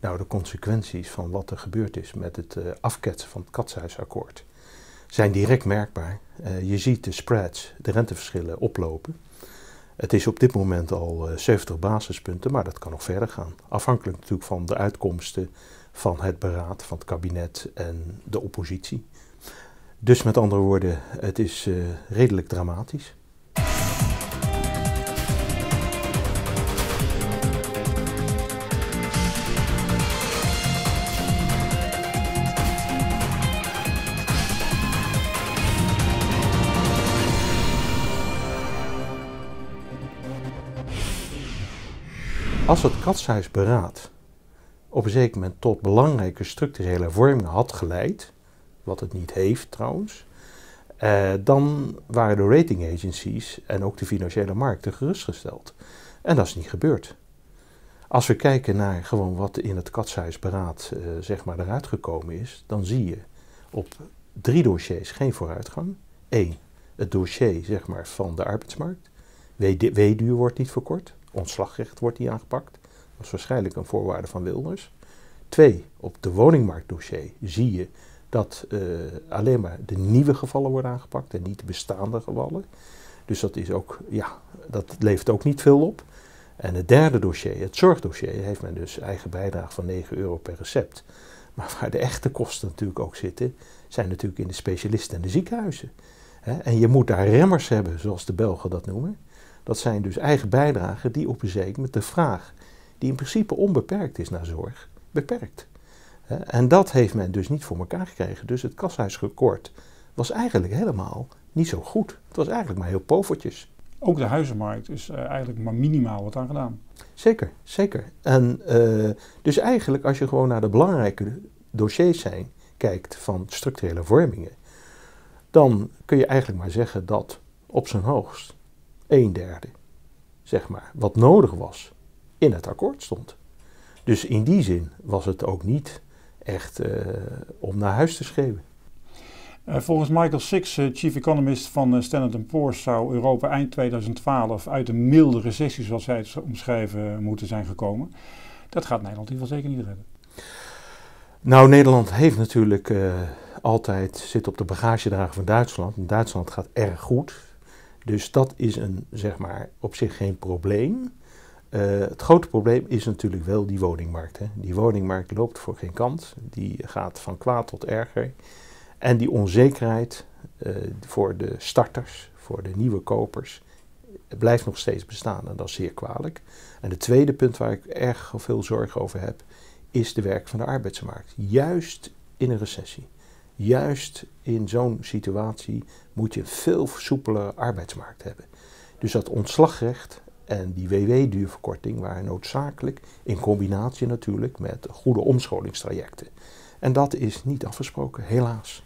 Nou, de consequenties van wat er gebeurd is met het uh, afketsen van het katshuisakkoord zijn direct merkbaar. Uh, je ziet de spreads, de renteverschillen oplopen. Het is op dit moment al 70 basispunten, maar dat kan nog verder gaan. Afhankelijk natuurlijk van de uitkomsten van het beraad van het kabinet en de oppositie. Dus met andere woorden, het is redelijk dramatisch. Als het katshuisberaad op een zeker moment tot belangrijke structurele hervormingen had geleid, wat het niet heeft trouwens, eh, dan waren de rating agencies en ook de financiële markten gerustgesteld. En dat is niet gebeurd. Als we kijken naar gewoon wat in het katshuisberaad eh, zeg maar eruit gekomen is, dan zie je op drie dossiers geen vooruitgang. Eén, het dossier zeg maar, van de arbeidsmarkt. W-duur wordt niet verkort, ontslagrecht wordt niet aangepakt. Dat is waarschijnlijk een voorwaarde van Wilders. Twee, op de woningmarktdossier zie je dat uh, alleen maar de nieuwe gevallen worden aangepakt en niet de bestaande gevallen. Dus dat, is ook, ja, dat levert ook niet veel op. En het derde dossier, het zorgdossier, heeft men dus eigen bijdrage van 9 euro per recept. Maar waar de echte kosten natuurlijk ook zitten, zijn natuurlijk in de specialisten en de ziekenhuizen. En je moet daar remmers hebben, zoals de Belgen dat noemen. Dat zijn dus eigen bijdragen die op een zeker met de vraag, die in principe onbeperkt is naar zorg, beperkt. En dat heeft men dus niet voor elkaar gekregen. Dus het kashuisrecord was eigenlijk helemaal niet zo goed. Het was eigenlijk maar heel povertjes. Ook de huizenmarkt is uh, eigenlijk maar minimaal wat aan gedaan. Zeker, zeker. En uh, dus eigenlijk als je gewoon naar de belangrijke dossiers zijn, kijkt van structurele vormingen, dan kun je eigenlijk maar zeggen dat op zijn hoogst een derde, zeg maar, wat nodig was, in het akkoord stond. Dus in die zin was het ook niet echt uh, om naar huis te schreeuwen. Uh, volgens Michael Six, uh, chief economist van Standard Poor's, zou Europa eind 2012 uit een milde recessie, zoals zij het omschrijven, moeten zijn gekomen. Dat gaat Nederland in ieder geval zeker niet redden. Nou, Nederland heeft natuurlijk altijd zit op de bagagedrager van Duitsland. En Duitsland gaat erg goed. Dus dat is een, zeg maar, op zich geen probleem. Uh, het grote probleem is natuurlijk wel die woningmarkt. Hè. Die woningmarkt loopt voor geen kant. Die gaat van kwaad tot erger. En die onzekerheid uh, voor de starters, voor de nieuwe kopers, blijft nog steeds bestaan. En dat is zeer kwalijk. En het tweede punt waar ik erg veel zorgen over heb, is de werk van de arbeidsmarkt. Juist in een recessie. Juist in zo'n situatie moet je een veel soepelere arbeidsmarkt hebben. Dus dat ontslagrecht en die WW-duurverkorting waren noodzakelijk, in combinatie natuurlijk met goede omscholingstrajecten. En dat is niet afgesproken, helaas.